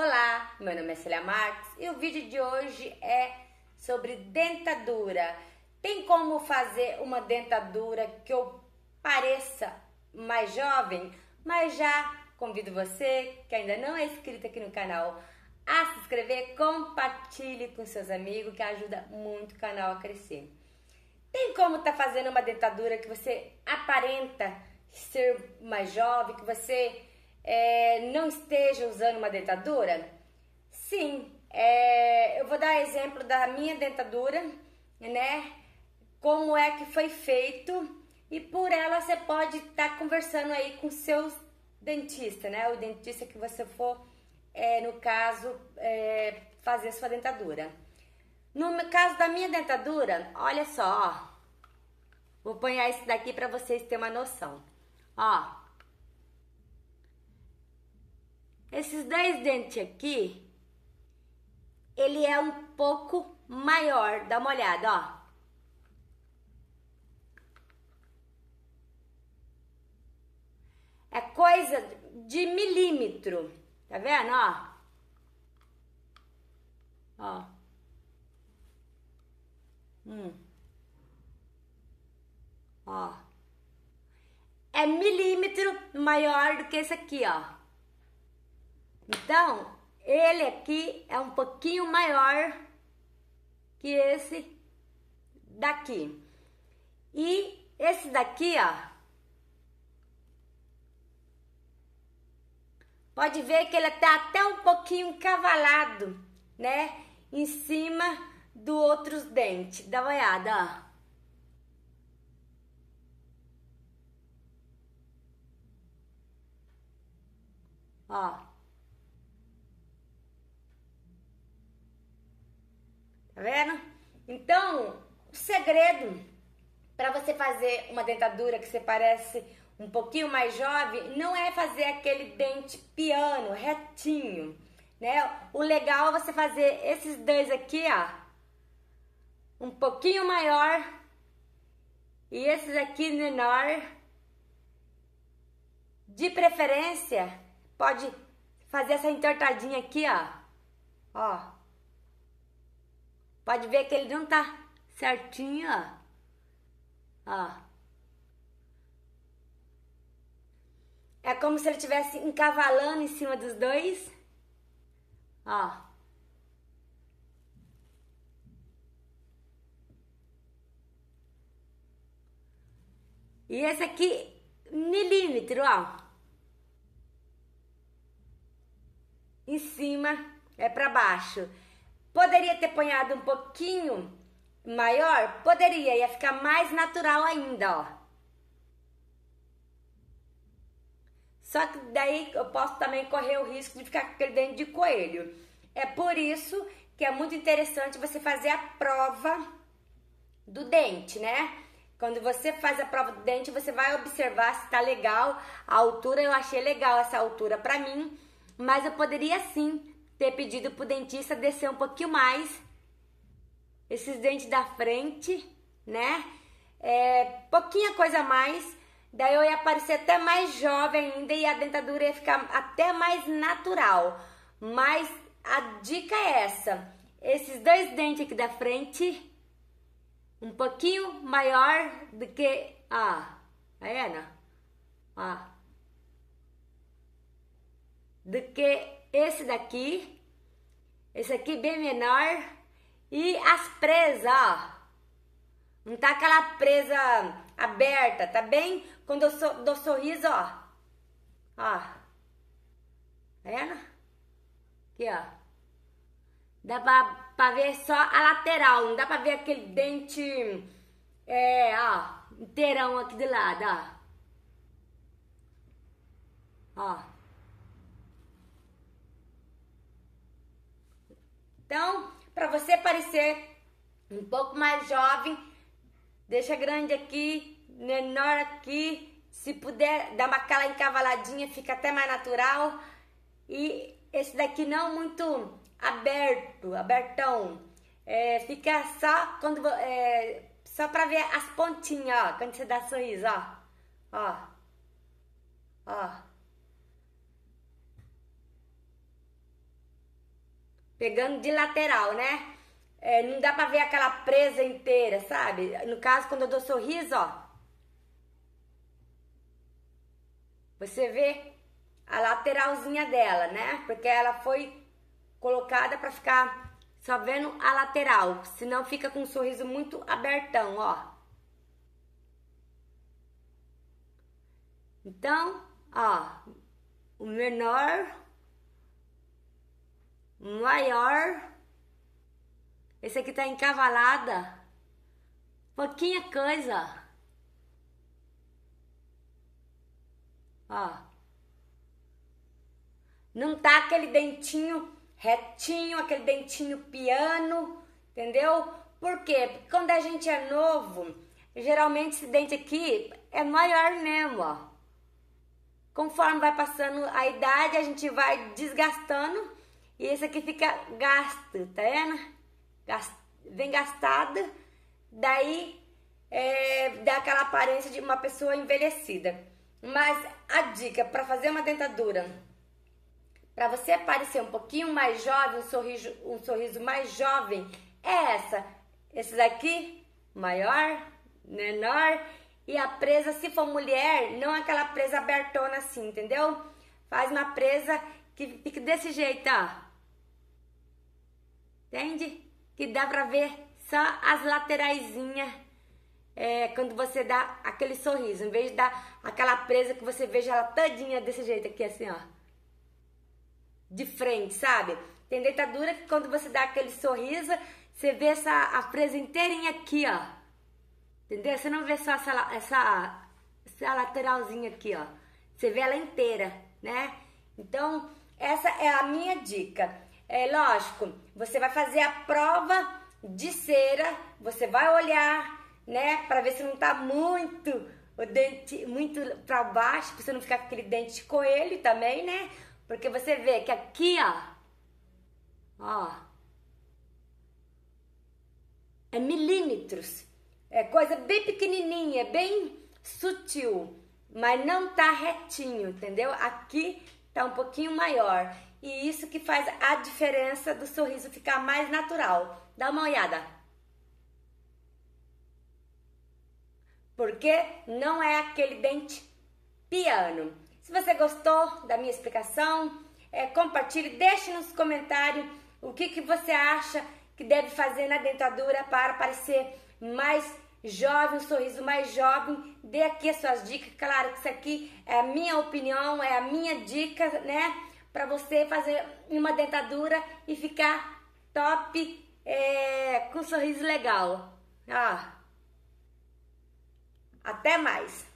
Olá, meu nome é Célia Marques e o vídeo de hoje é sobre dentadura. Tem como fazer uma dentadura que eu pareça mais jovem, mas já convido você que ainda não é inscrito aqui no canal a se inscrever, compartilhe com seus amigos que ajuda muito o canal a crescer. Tem como tá fazendo uma dentadura que você aparenta ser mais jovem, que você é, não esteja usando uma dentadura? Sim, é, eu vou dar exemplo da minha dentadura, né? Como é que foi feito e por ela você pode estar tá conversando aí com seus dentistas, né? O dentista que você for, é, no caso, é, fazer sua dentadura. No caso da minha dentadura, olha só, ó. Vou pôr isso daqui para vocês terem uma noção. Ó, Esses dois dentes aqui, ele é um pouco maior. Dá uma olhada, ó. É coisa de milímetro. Tá vendo, ó? Ó. Hum. Ó. É milímetro maior do que esse aqui, ó. Então, ele aqui é um pouquinho maior que esse daqui. E esse daqui, ó, pode ver que ele tá até um pouquinho encavalado, né? Em cima do outros dentes. Dá uma olhada, ó. Ó. Tá vendo? Então, o segredo para você fazer uma dentadura que você parece um pouquinho mais jovem não é fazer aquele dente piano, retinho, né? O legal é você fazer esses dois aqui, ó, um pouquinho maior e esses aqui menor. De preferência, pode fazer essa entortadinha aqui, ó. Ó. Pode ver que ele não tá certinho, ó. Ó. É como se ele estivesse encavalando em cima dos dois. Ó. E esse aqui, milímetro, ó. Em cima é para baixo. Poderia ter ponhado um pouquinho maior? Poderia, ia ficar mais natural ainda, ó. Só que daí eu posso também correr o risco de ficar com aquele dente de coelho. É por isso que é muito interessante você fazer a prova do dente, né? Quando você faz a prova do dente, você vai observar se tá legal. A altura, eu achei legal essa altura pra mim, mas eu poderia sim ter pedido pro dentista descer um pouquinho mais esses dentes da frente, né? É, pouquinha coisa a mais, daí eu ia parecer até mais jovem ainda e a dentadura ia ficar até mais natural. Mas a dica é essa: esses dois dentes aqui da frente, um pouquinho maior do que. Ah, a Ana? Ó. Do que esse daqui, esse aqui bem menor e as presas, ó. Não tá aquela presa aberta, tá bem? Quando eu dou sorriso, ó. Ó. Tá vendo? Aqui, ó. Dá pra, pra ver só a lateral, não dá pra ver aquele dente, é, ó, inteirão aqui do lado, ó. Ó. Então, para você parecer um pouco mais jovem, deixa grande aqui, menor aqui. Se puder dar uma aquela encavaladinha, fica até mais natural. E esse daqui não muito aberto, abertão. É, fica só quando é, só para ver as pontinhas, ó, quando você dá sorriso, ó. Ó. Ó. pegando de lateral, né? É, não dá pra ver aquela presa inteira, sabe? No caso, quando eu dou sorriso, ó. Você vê a lateralzinha dela, né? Porque ela foi colocada pra ficar só vendo a lateral. Senão fica com um sorriso muito abertão, ó. Então, ó, o menor, maior, esse aqui tá encavalada, pouquinha coisa. Ó. Não tá aquele dentinho retinho, aquele dentinho piano, entendeu? Por quê? Porque quando a gente é novo, geralmente esse dente aqui é maior mesmo, ó. Conforme vai passando a idade, a gente vai desgastando e esse aqui fica gasto, tá vendo? Gast... Vem gastado, daí é, dá aquela aparência de uma pessoa envelhecida. Mas a dica para fazer uma dentadura, para você parecer um pouquinho mais jovem, um sorriso, um sorriso mais jovem, é essa. Esses aqui, maior, menor e a presa, se for mulher, não aquela presa abertona assim, entendeu? Faz uma presa que fique desse jeito, ó. Entende? Que dá pra ver só as lateraisinhas é, quando você dá aquele sorriso. Em vez de dar aquela presa que você veja ela todinha desse jeito aqui, assim, ó. De frente, sabe? Tem dentadura que quando você dá aquele sorriso, você vê essa a presa inteirinha aqui, ó. Entendeu? Você não vê só essa, essa, essa lateralzinha aqui, ó. Você vê ela inteira, né? Então, essa é a minha dica. É lógico, você vai fazer a prova de cera, você vai olhar, né, para ver se não tá muito o dente muito para baixo, pra você não ficar com aquele dente de coelho também, né? Porque você vê que aqui, ó, ó, é milímetros. É coisa bem pequenininha, bem sutil, mas não tá retinho, entendeu? Aqui tá um pouquinho maior. E isso que faz a diferença do sorriso ficar mais natural. Dá uma olhada. Porque não é aquele dente piano. Se você gostou da minha explicação, é, compartilhe, deixe nos comentários o que, que você acha que deve fazer na dentadura para parecer mais jovem, um sorriso mais jovem. Dê aqui as suas dicas. Claro que isso aqui é a minha opinião, é a minha dica, né? Para você fazer uma dentadura e ficar top, é, com um sorriso legal. Ah. Até mais!